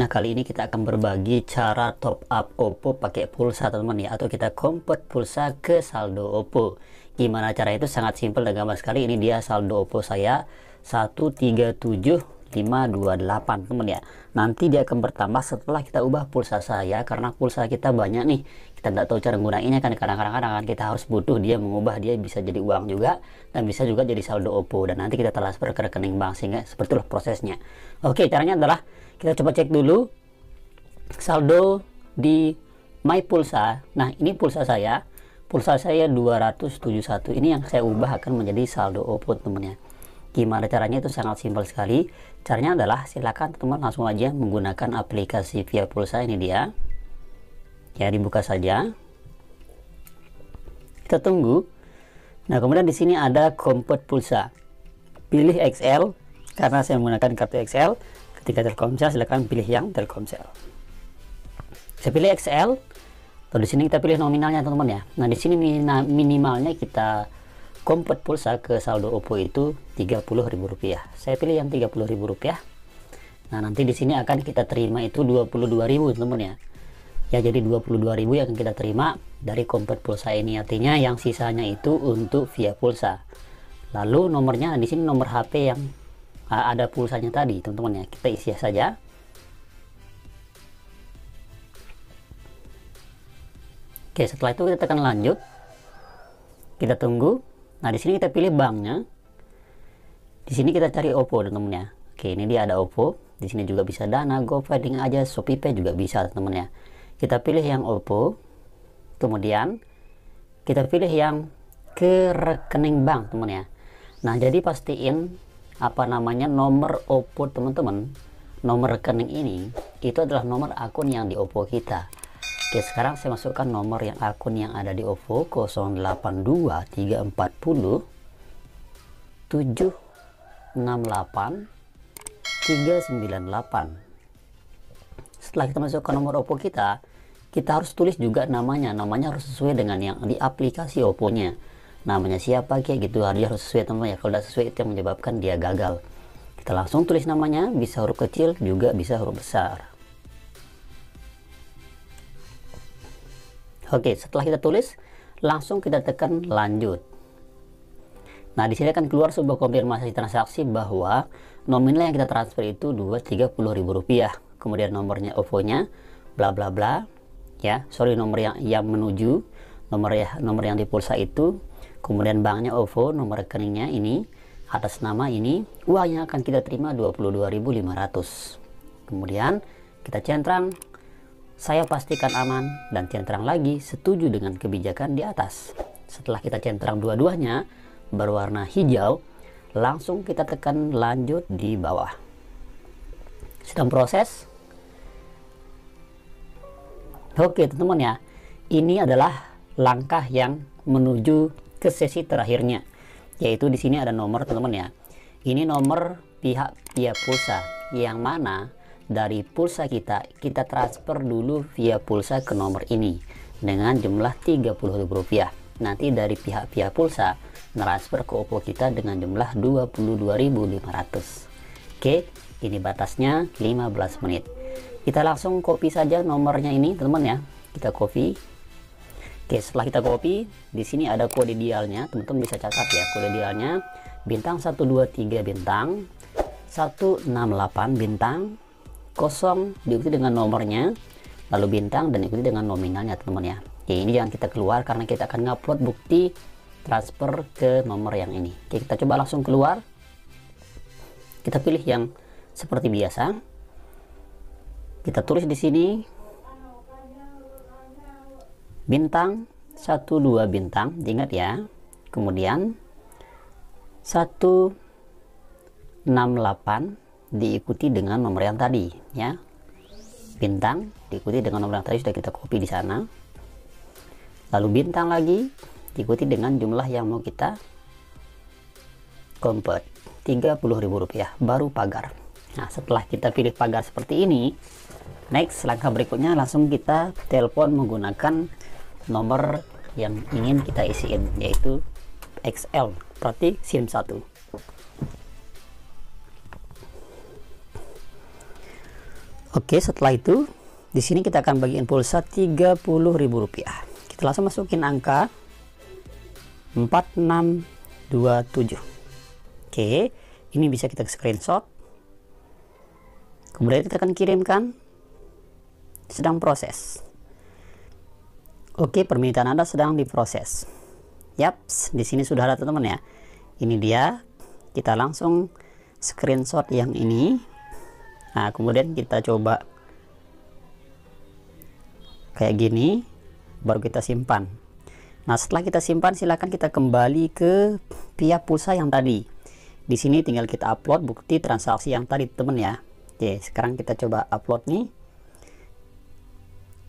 Nah kali ini kita akan berbagi cara top up Oppo pakai pulsa teman-teman ya. Atau kita convert pulsa ke saldo Oppo. Gimana cara itu? Sangat simpel dan gampang sekali. Ini dia saldo Oppo saya 137528 teman ya nanti dia akan bertambah setelah kita ubah pulsa saya karena pulsa kita banyak nih. Kita tidak tahu cara menggunakannya kan kadang-kadang kan kita harus butuh dia mengubah dia bisa jadi uang juga dan bisa juga jadi saldo Oppo dan nanti kita transfer ke rekening bank sehingga seperti itulah prosesnya. Oke caranya adalah kita coba cek dulu saldo di my pulsa. Nah ini pulsa saya. Pulsa saya 271 ini yang saya ubah akan menjadi saldo Oppo teman ya gimana caranya? Itu sangat simpel sekali. Caranya adalah silakan teman langsung aja menggunakan aplikasi via pulsa ini dia. Ya dibuka saja. Kita tunggu. Nah kemudian di sini ada convert pulsa. Pilih XL karena saya menggunakan kartu XL ketika Telkomsel silakan pilih yang Telkomsel. Saya pilih XL Lalu di sini kita pilih nominalnya teman-teman ya. Nah di sini minimalnya kita convert pulsa ke saldo Oppo itu Rp30.000. Saya pilih yang Rp30.000. Nah nanti di sini akan kita terima itu 22.000 teman-teman ya. Ya jadi 22.000 yang akan kita terima dari convert pulsa ini artinya yang sisanya itu untuk via pulsa. Lalu nomornya di sini nomor HP yang ada pulsanya tadi teman-teman ya. Kita isi saja. Oke, setelah itu kita tekan lanjut. Kita tunggu. Nah, di sini kita pilih banknya. Di sini kita cari Oppo, teman-teman ya. Oke, ini dia ada Oppo. Di sini juga bisa Dana, GoFunding aja, ShopeePay juga bisa, teman-teman ya. Kita pilih yang Oppo. Kemudian kita pilih yang ke rekening bank, teman ya. Nah, jadi pastiin apa namanya nomor Oppo teman-teman. Nomor rekening ini itu adalah nomor akun yang di Oppo kita. Oke sekarang saya masukkan nomor yang akun yang ada di OVO 082 340 768 398 setelah kita masukkan nomor OVO kita kita harus tulis juga namanya. Namanya harus sesuai dengan yang di aplikasi OVO nya namanya siapa kayak gitu harus sesuai teman ya. Kalau tidak sesuai itu yang menyebabkan dia gagal. Kita langsung tulis namanya bisa huruf kecil juga bisa huruf besar Oke, setelah kita tulis, langsung kita tekan lanjut. Nah, di sini akan keluar sebuah konfirmasi transaksi bahwa nominal yang kita transfer itu ribu rupiah. Kemudian nomornya OVO-nya bla bla bla. Ya, sorry nomor yang yang menuju nomor ya nomor yang di pulsa itu. Kemudian banknya OVO, nomor rekeningnya ini atas nama ini, uangnya akan kita terima 22.500. Kemudian kita centang saya pastikan aman dan centang lagi setuju dengan kebijakan di atas. Setelah kita centang dua-duanya berwarna hijau, langsung kita tekan lanjut di bawah. Sedang proses. Oke teman-teman ya, ini adalah langkah yang menuju ke sesi terakhirnya. Yaitu di sini ada nomor teman-teman ya. Ini nomor pihak via pulsa yang mana dari pulsa kita kita transfer dulu via pulsa ke nomor ini dengan jumlah Rp30.000 nanti dari pihak-pihak pulsa transfer ke Oppo kita dengan jumlah 22.500 oke ini batasnya 15 menit. Kita langsung copy saja nomornya ini teman-teman ya. Kita copy. Oke setelah kita copy di sini ada kode dialnya teman-teman bisa catat ya kode dialnya bintang 123 bintang 168 bintang kosong diikuti dengan nomornya lalu bintang dan ikuti dengan nominalnya teman-teman ya. Ya ini jangan kita keluar karena kita akan ngupload bukti transfer ke nomor yang ini. Oke, kita coba langsung keluar. Kita pilih yang seperti biasa. Kita tulis di sini bintang 12 bintang ingat ya. Kemudian 168 diikuti dengan nomor yang tadi ya. Bintang diikuti dengan nomor yang tadi sudah kita copy di sana. Lalu bintang lagi diikuti dengan jumlah yang mau kita convert Rp30.000 baru pagar. Nah setelah kita pilih pagar seperti ini next langkah berikutnya langsung kita telepon menggunakan nomor yang ingin kita isiin yaitu XL berarti SIM 1 Oke, setelah itu di sini kita akan bagiin pulsa Rp30.000. Kita langsung masukin angka 4627. Oke, ini bisa kita screenshot. Kemudian kita akan kirimkan sedang proses. Oke, permintaan Anda sedang diproses. Yaps, di sini sudah ada teman-teman ya. Ini dia. Kita langsung screenshot yang ini. Nah, kemudian kita coba kayak gini baru kita simpan. Nah setelah kita simpan silahkan kita kembali ke pihak pulsa yang tadi. Di sini tinggal kita upload bukti transaksi yang tadi teman ya. Oke sekarang kita coba upload nih.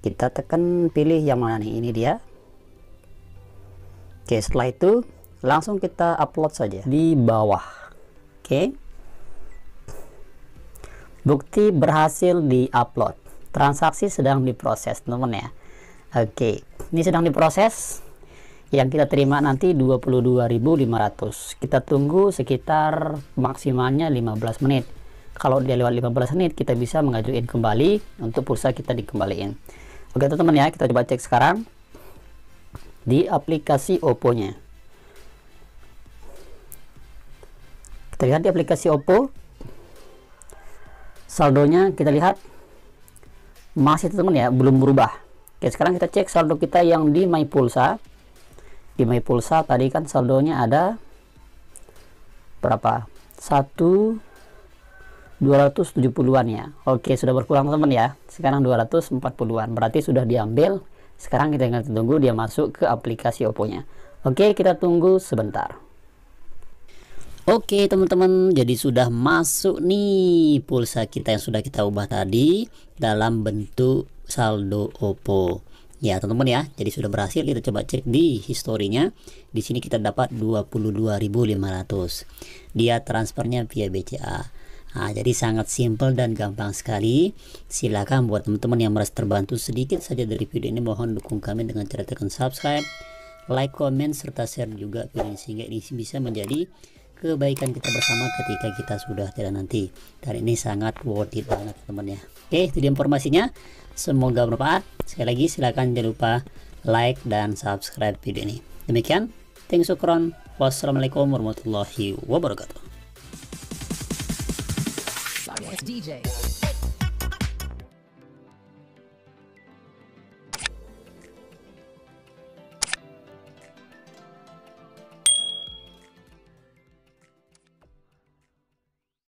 Kita tekan pilih yang mana nih? Ini dia. Oke setelah itu langsung kita upload saja. Di bawah. Oke bukti berhasil di upload transaksi sedang diproses teman-teman ya. Oke ini sedang diproses. Yang kita terima nanti 22.500 kita tunggu sekitar maksimalnya 15 menit. Kalau dia lewat 15 menit kita bisa mengajukan kembali untuk pulsa kita dikembaliin. Oke teman-teman ya kita coba cek sekarang di aplikasi Oppo nya kita lihat di aplikasi Oppo saldonya kita lihat masih teman ya belum berubah. Oke sekarang kita cek saldo kita yang di my pulsa. Di my pulsa tadi kan saldonya ada berapa? Satu 270-an ya. Oke sudah berkurang teman ya. Sekarang 240-an berarti sudah diambil. Sekarang kita tinggal tunggu dia masuk ke aplikasi Oppo nya oke kita tunggu sebentar Oke teman-teman. Jadi sudah masuk nih pulsa kita yang sudah kita ubah tadi dalam bentuk saldo Oppo. Ya teman-teman ya. Jadi sudah berhasil. Kita coba cek di historinya. Di sini kita dapat 22.500 dia transfernya via BCA Nah, jadi sangat simple dan gampang sekali. Silakan buat teman-teman yang merasa terbantu sedikit saja dari video ini mohon dukung kami dengan cara tekan subscribe, like, comment serta share juga video ini sehingga ini bisa menjadi kebaikan kita bersama ketika kita sudah tidak nanti. Dan ini sangat worth it banget teman ya. Oke itu dia informasinya. Semoga bermanfaat. Sekali lagi silahkan jangan lupa like dan subscribe video ini. Demikian thanks sukron wassalamualaikum warahmatullahi wabarakatuh. DJ